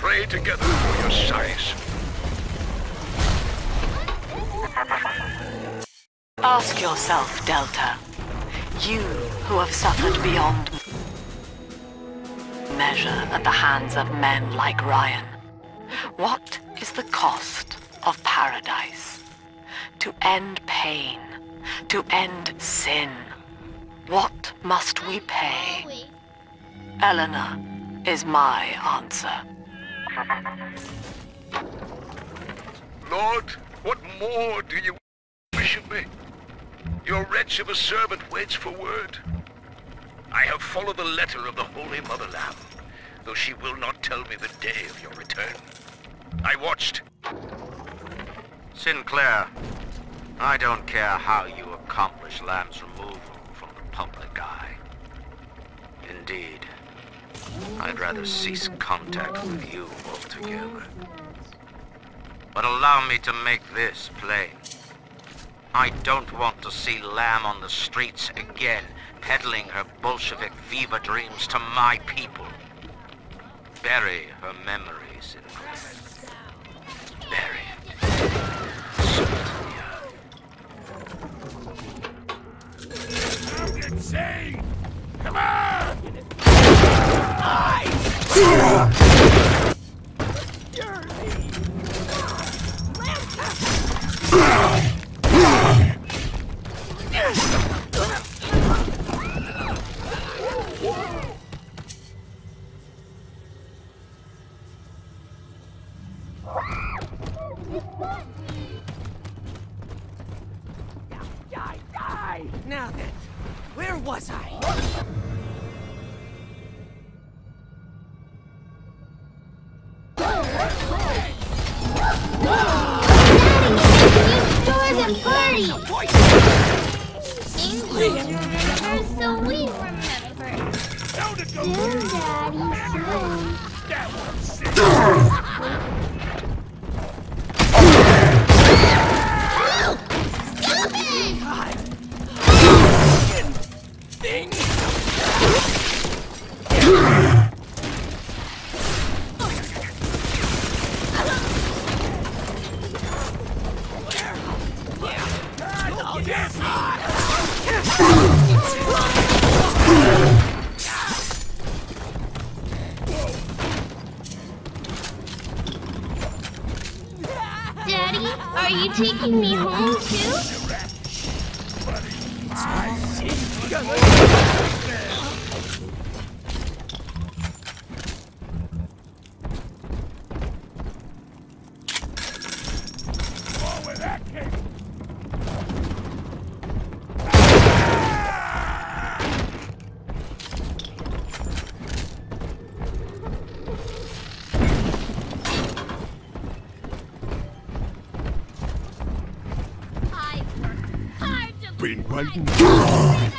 Pray together for your size. Ask yourself, Delta. You who have suffered beyond measure at the hands of men like Ryan. What is the cost of paradise? To end pain, to end sin. What must we pay? Eleanor is my answer. Lord, what more do you wish of me? Your wretch of a servant waits for word. I have followed the letter of the Holy Mother Lamb, though she will not tell me the day of your return. I watched. Sinclair, I don't care how you accomplish Lamb's removal from the public eye. Indeed, I'd rather cease contact with you altogether. But allow me to make this plain. I don't want to see Lamb on the streets again, peddling her Bolshevik Viva dreams to my people. Bury her memories in Sinclair. Bury it. Come on! Now then, where was I? So we remember. Soon, Daddy, soon. Stop taking me Been waiting.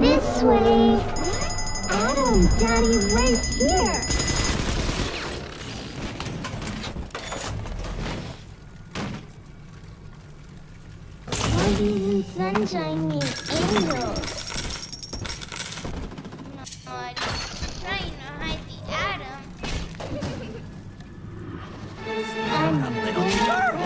This way. Adam, Daddy, right here. I'm a little girl.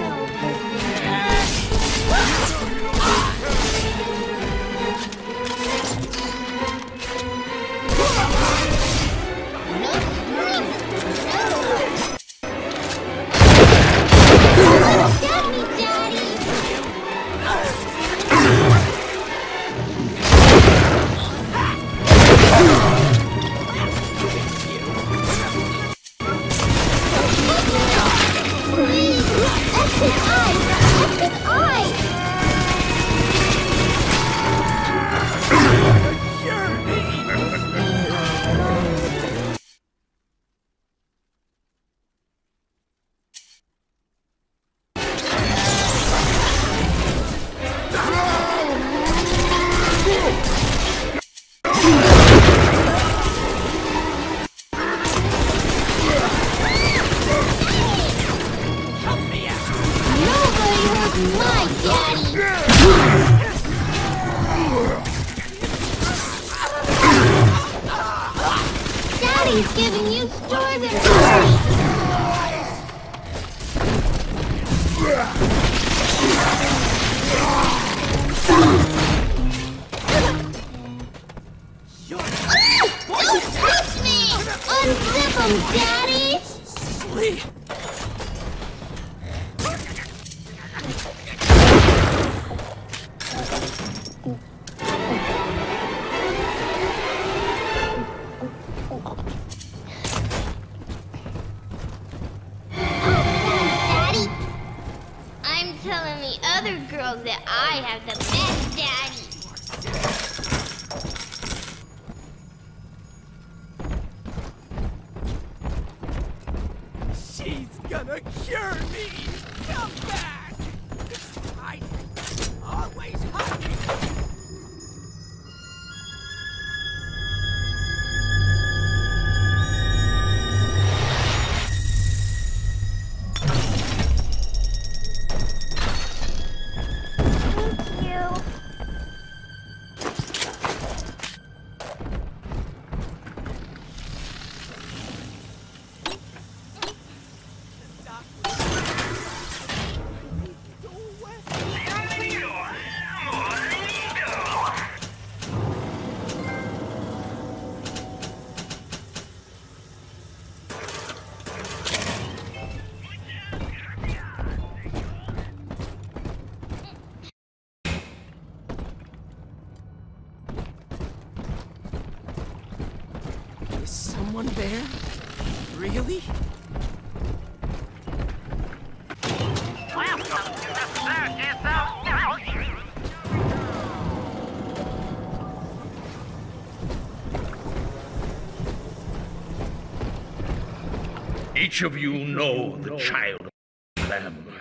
Each of you know the child of Lamb.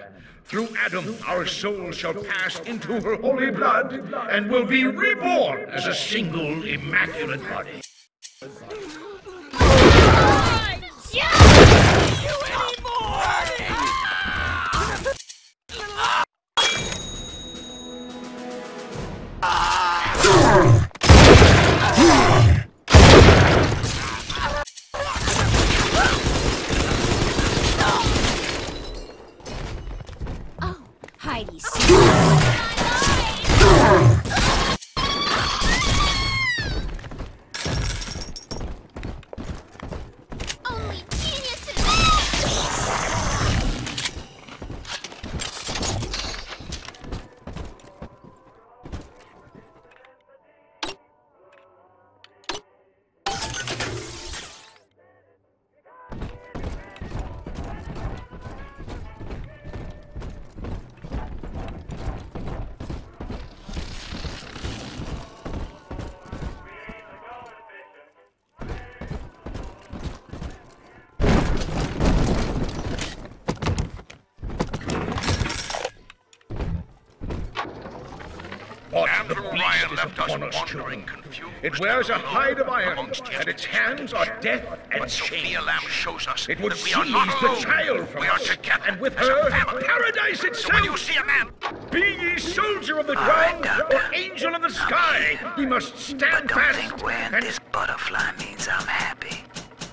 Through Adam, our souls shall pass into her holy blood and will be reborn as a single immaculate body. Heidi's. Only What And the through beast is left us upon us, wandering children. confused It wears a hide of iron, and its hands are death and But shame. Sophia Lamb shows us It would that we seize are not the alone. child from we are us, together and with her, family. paradise So itself. when you see a man, Be ye soldier of the ah, ground or angel of the sky, ye must stand But don't fast think when and this butterfly means I'm happy.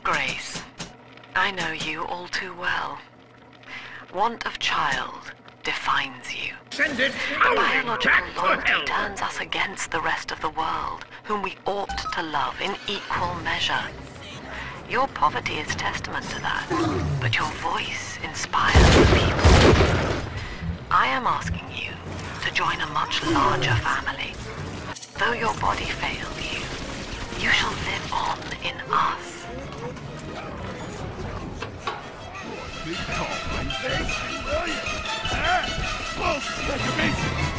Grace, I know you all too well. want of child defines you. Send it Biological loyalty hell. turns us against the rest of the world, whom we ought to love in equal measure. Your poverty is testament to that, but your voice inspires the people. I am asking you to join a much larger family. Though your body failed you, you shall live on in us.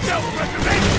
Thou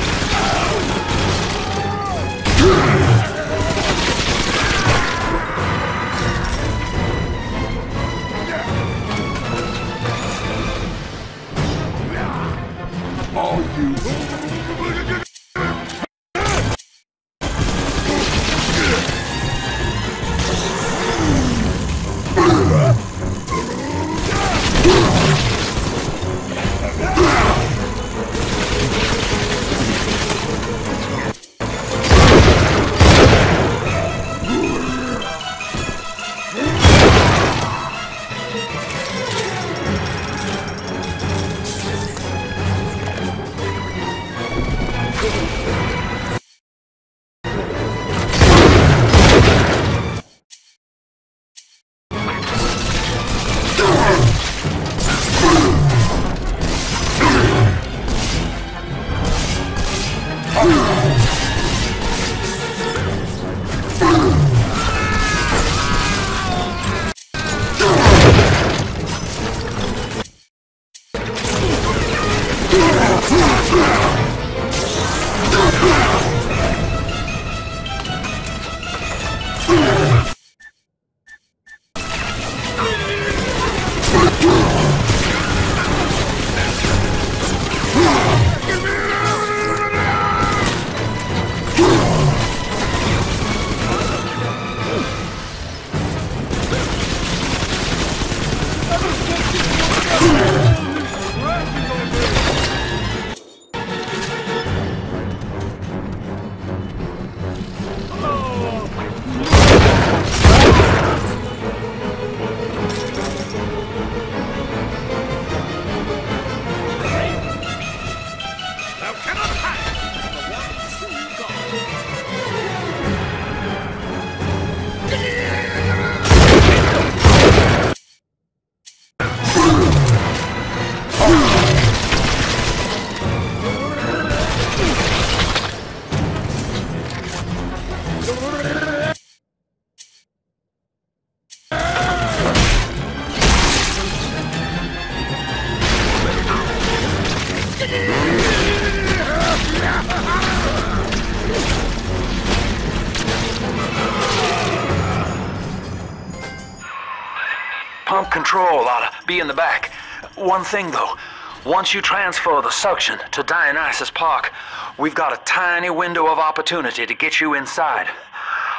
control ought to be in the back. One thing though, once you transfer the suction to Dionysus Park, we've got a tiny window of opportunity to get you inside.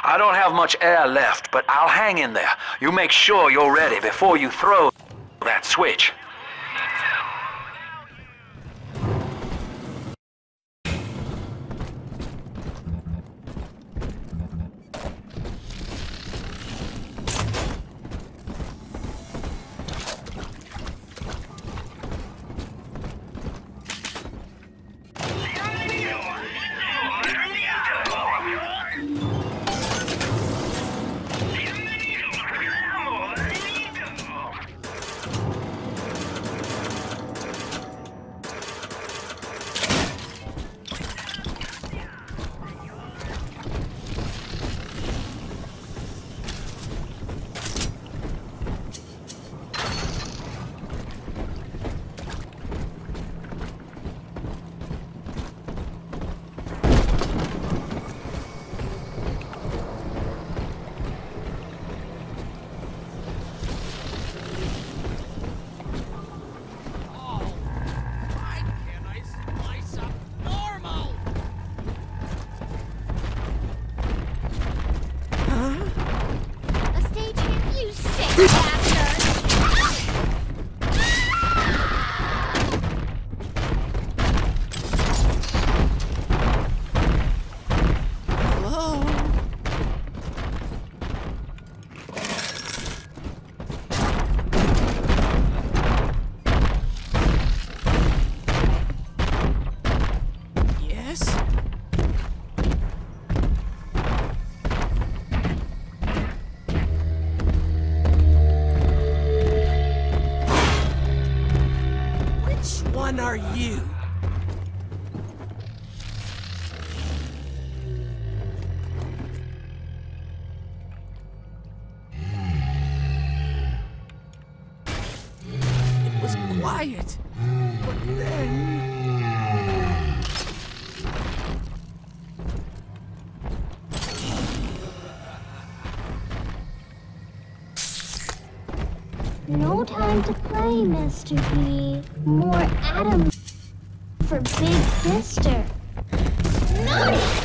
I don't have much air left, but I'll hang in there. You make sure you're ready before you throw that switch. No time to play, Mr. B. More atoms for Big Sister. Naughty!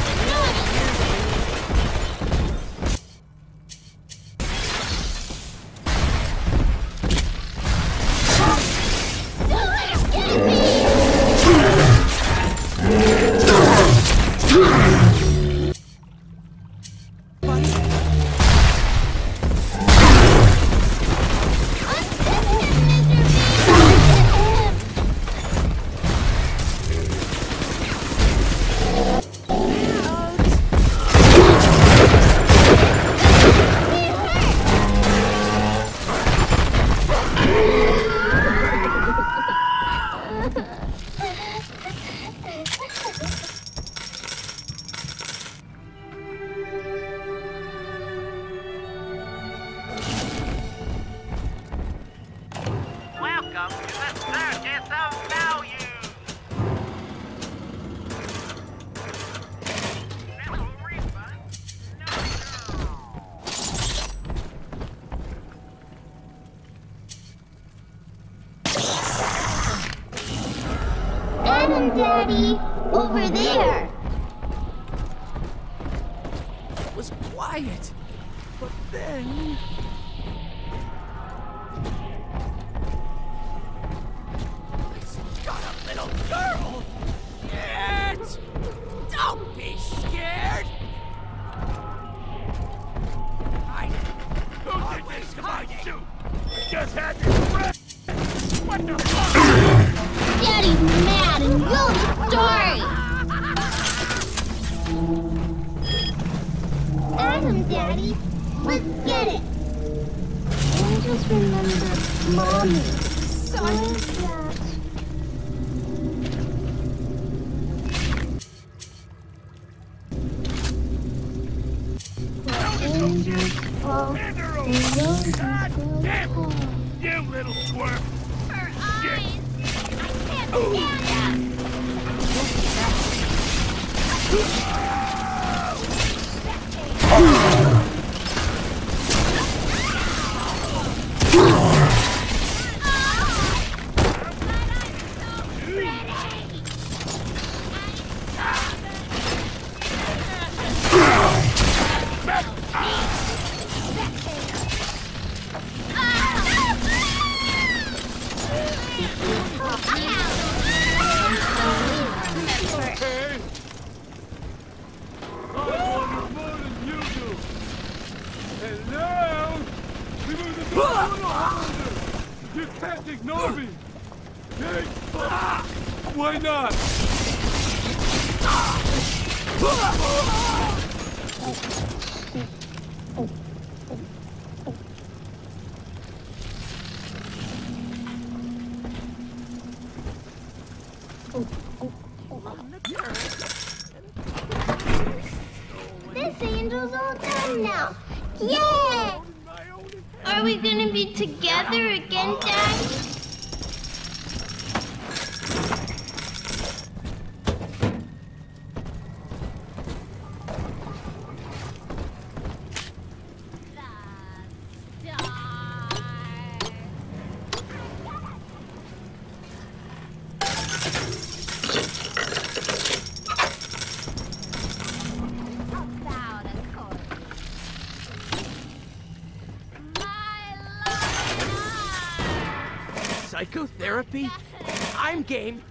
Daddy! Over there! It was quiet, but then... It's got a little girl! It! Don't be scared! I Who did this to always hiding! Just had your friend! What the fuck? Let's get it! I just remember Mommy. What can't ignore me. Hey, why not? This angel's all done now. Yeah! Are we gonna be together again, Daddy? I'm game.